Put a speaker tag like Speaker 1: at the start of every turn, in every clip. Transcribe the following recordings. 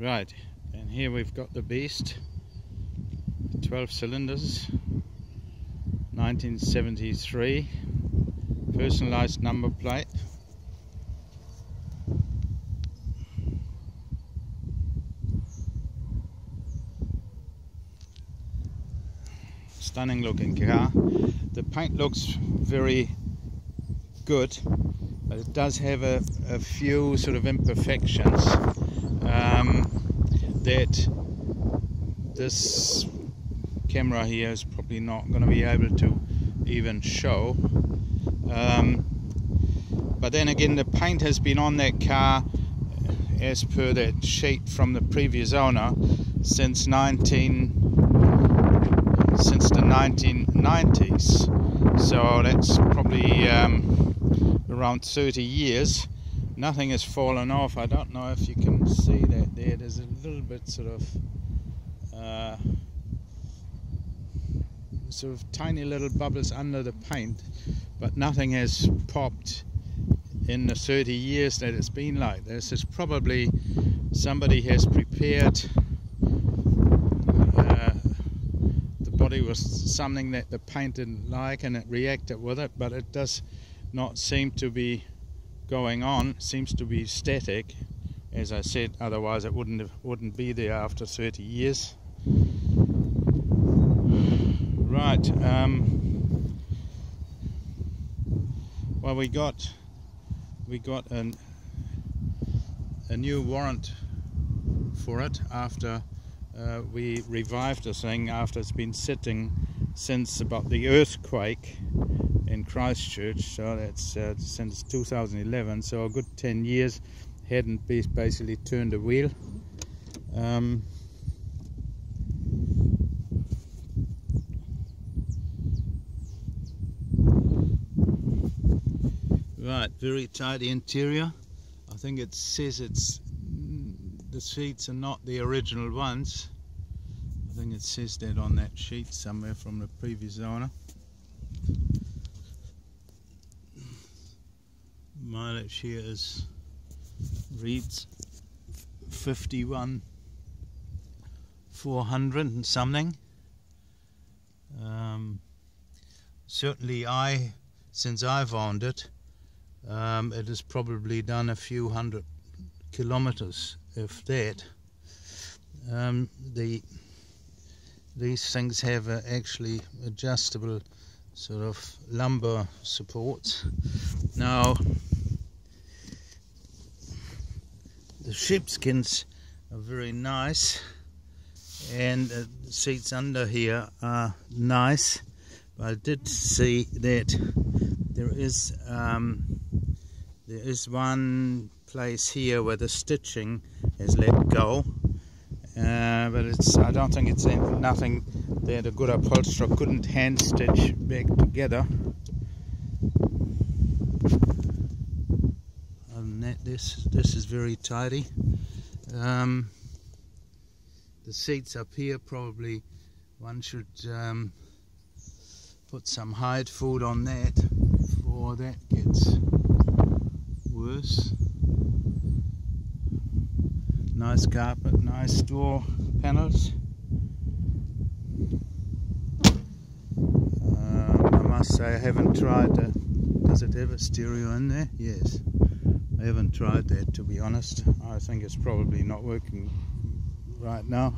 Speaker 1: Right, and here we've got the beast. 12 cylinders, 1973, personalized number plate. Stunning looking car. The paint looks very good, but it does have a, a few sort of imperfections that this camera here is probably not going to be able to even show. Um, but then again, the paint has been on that car as per that sheet from the previous owner since 19 since the 1990s so that's probably um, around 30 years nothing has fallen off. I don't know if you can see that there. There's a little bit sort of uh, sort of tiny little bubbles under the paint but nothing has popped in the 30 years that it's been like this. Is probably somebody has prepared uh, the body was something that the paint didn't like and it reacted with it but it does not seem to be going on seems to be static. As I said otherwise it wouldn't have, wouldn't be there after 30 years. Right um, well we got we got an, a new warrant for it after uh, we revived the thing after it's been sitting since about the earthquake in Christchurch so that's uh, since 2011 so a good 10 years hadn't basically turned a wheel um, Right, very tidy interior. I think it says it's the seats are not the original ones. I think it says that on that sheet somewhere from the previous owner. Mileage here is reads 51 400 and something. Um, certainly I, since I've owned it, um, it has probably done a few hundred kilometers, if that. Um, the these things have actually adjustable sort of lumbar supports. Now the sheepskins are very nice and uh, the seats under here are nice but I did see that there is um, there is one place here where the stitching is let go uh, but it's I don't think it's nothing that a good upholsterer couldn't hand stitch back together this this is very tidy um, the seats up here probably one should um, put some hide food on that before that gets worse. Nice carpet, nice door panels. Um, I must say I haven't tried the, does it have a stereo in there? Yes. I haven't tried that to be honest. I think it's probably not working right now.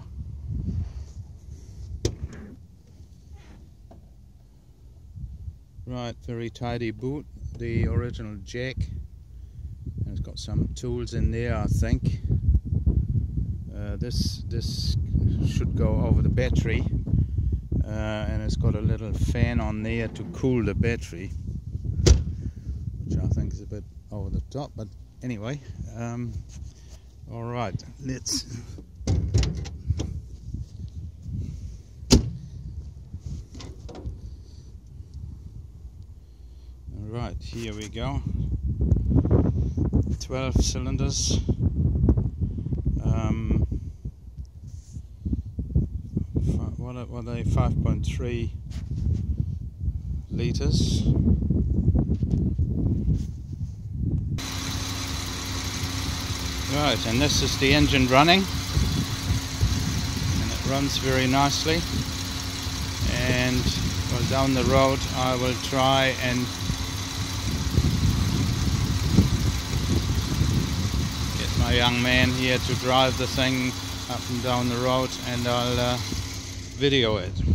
Speaker 1: Right, very tidy boot. The original jack. And it's got some tools in there, I think. Uh, this this should go over the battery, uh, and it's got a little fan on there to cool the battery, which I think is a bit over the top. But anyway, um, all right, let's All right, here we go. 12 cylinders. Um, what are, what are they? 5.3 litres. Right, and this is the engine running. And it runs very nicely and well, down the road I will try and get my young man here to drive the thing up and down the road and I'll uh, video it.